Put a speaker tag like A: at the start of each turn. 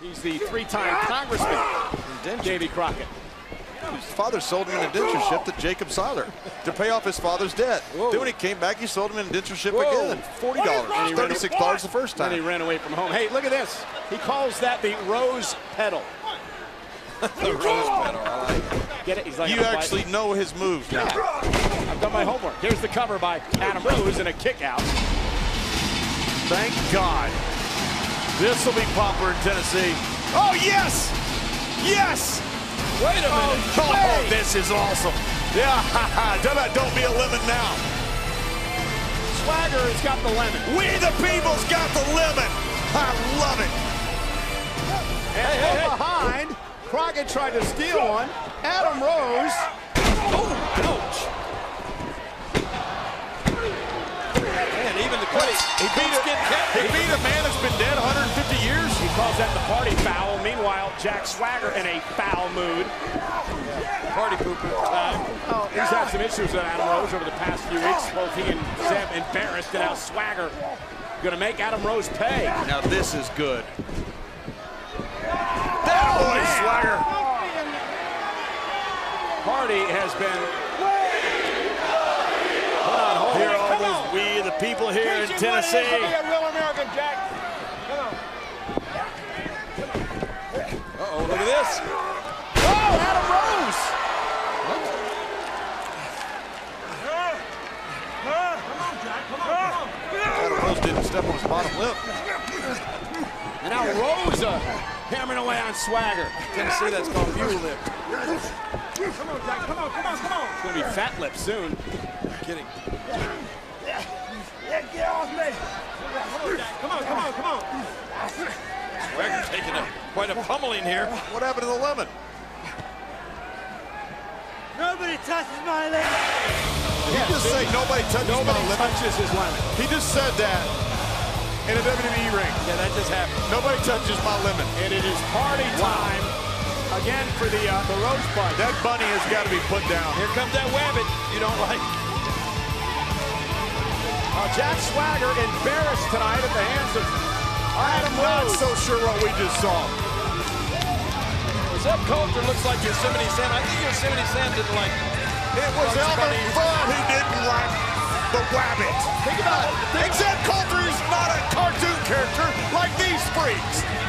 A: He's the three-time congressman, Davy Crockett.
B: His father sold him an indentureship to Jacob Siler to pay off his father's debt.
A: Whoa.
B: Then when he came back, he sold him an indentureship
A: Whoa.
B: again. Forty dollars,
A: And he ran-
B: thirty-six dollars the first time.
A: Then he ran away from home. Hey, look at this. He calls that the rose petal.
B: The rose petal. I like.
A: Get it? He's like,
B: You actually know his moves now.
A: I've done my homework. Here's the cover by Adam Rose and a kick out.
B: Thank God. This will be popular in Tennessee. Oh yes, yes.
A: Wait a minute.
B: Oh, this is awesome. Yeah, don't be a lemon now?
A: Swagger has got the lemon.
B: We the people's got the lemon. I love it.
A: And from behind, Crockett tried to steal one. Adam Rose. Oh, ouch.
B: Man, even the Cody, he beat a, he beat a man years.
A: He calls that the party foul. Meanwhile, Jack Swagger in a foul mood. Party pooper time. Oh, he's had some issues with Adam Rose over the past few weeks. Both he and Zeb embarrassed, and now Swagger going to make Adam Rose pay.
B: Now this is good. That oh, boy,
A: man.
B: Swagger.
A: Party has been put on hold.
B: Here all those we the people here in Tennessee.
A: a real American, Jack.
B: Uh-oh, look at this.
A: Oh, Adam Rose.
B: Adam Rose didn't step on his bottom lip.
A: And now Rose uh, hammering away on Swagger.
B: Tennessee, that's called mule lip. Come on, Jack, come on, come on, come on.
A: It's going to be fat lip soon.
B: I'm Kidding.
C: Yeah, get off me. Come on, Jack, come on, come on, come on.
B: Swagger taking a, quite a pummeling here. What happened to the lemon?
D: Nobody touches my leg.
B: He just said nobody touches
A: Nobody
B: my lemon.
A: touches his lemon.
B: He just said that in a WWE ring.
A: Yeah, that just happened.
B: Nobody touches my lemon.
A: And it is party time again for the uh, the Rose Party.
B: That bunny has got to be put down.
A: Here comes that wabbit you don't like. Uh, Jack Swagger embarrassed tonight at the hands of Adam
B: I'm not so sure what we just saw.
C: Zeb Colter looks like Yosemite Sam. I think Yosemite Sam didn't like
B: It was
C: Bugs
B: Elmer. Fudd who didn't like the wabbit.
A: Think about it.
B: Except Colter is not a cartoon character like these freaks.